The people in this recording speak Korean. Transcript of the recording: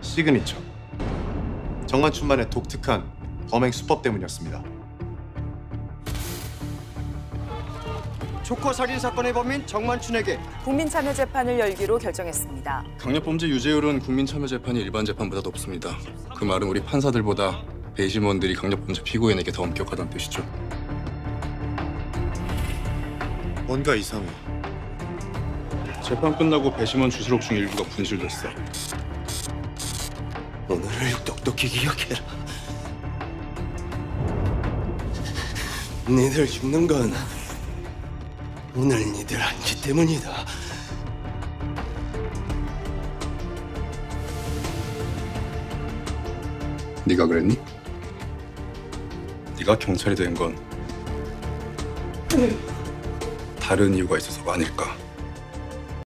시그니처. 정만춘만의 독특한 범행 수법 때문이었습니다. 조커 살인 사건의 범인 정만춘에게 국민참여 재판을 열기로 결정했습니다. 강력범죄 유죄율은 국민참여재판이 일반 재판보다 높습니다. 그 말은 우리 판사들보다 배심원들이 강력범죄 피고인에게 더 엄격하다는 뜻이죠. 뭔가 이상해. 재판 끝나고 배심원 주소록 중 일부가 분실됐어. 오늘을 똑똑히 기억해라. 니들 죽는 건 오늘 니들 한지 때문이다. 네가 그랬니? 네가 경찰이 된 건 다른 이유가 있어서가 아닐까?